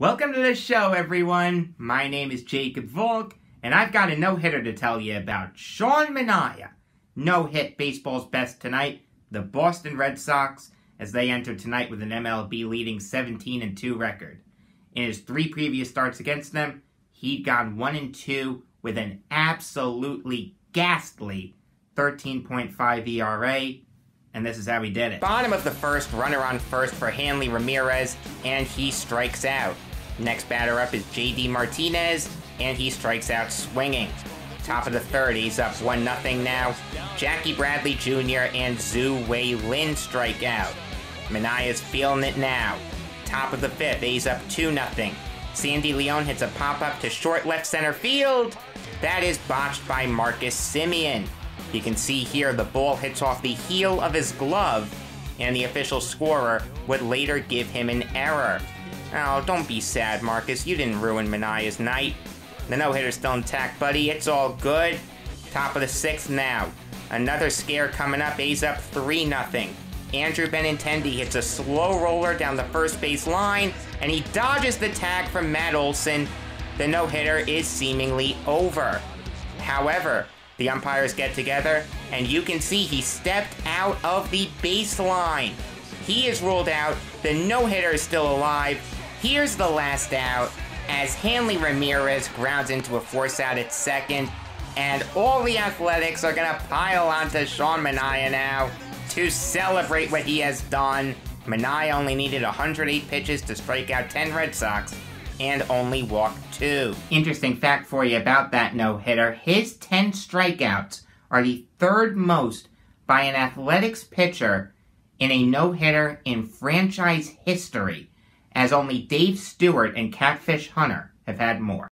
Welcome to the show, everyone. My name is Jacob Valk, and I've got a no-hitter to tell you about. Sean Manaea. No-hit baseball's best tonight. The Boston Red Sox, as they enter tonight with an MLB leading 17-2 record. In his three previous starts against them, he'd gone 1-2 with an absolutely ghastly 13.5 ERA, and this is how he did it. Bottom of the first, runner on first for Hanley Ramirez, and he strikes out. Next batter up is JD Martinez, and he strikes out swinging. Top of the third, he's up 1 0 now. Jackie Bradley Jr. and Tzu-Wei Lin strike out. Manaea's feeling it now. Top of the fifth, he's up 2 0. Sandy Leon hits a pop up to short left center field. That is botched by Marcus Semien. You can see here the ball hits off the heel of his glove, and the official scorer would later give him an error. Oh, don't be sad, Marcus. You didn't ruin Manaea's night. The no-hitter's still intact, buddy. It's all good. Top of the sixth now. Another scare coming up. A's up 3 0 Andrew Benintendi hits a slow roller down the first base line, and he dodges the tag from Matt Olson. The no-hitter is seemingly over. However, the umpires get together, and you can see he stepped out of the baseline. He is ruled out. The no-hitter is still alive. Here's the last out as Hanley Ramirez grounds into a force out at second, and all the athletics are gonna pile onto Sean Manaea now to celebrate what he has done. Manaea only needed 108 pitches to strike out 10 Red Sox and only walk two. Interesting fact for you about that no-hitter, his 10 strikeouts are the third most by an athletics pitcher in a no-hitter in franchise history as only Dave Stewart and Catfish Hunter have had more.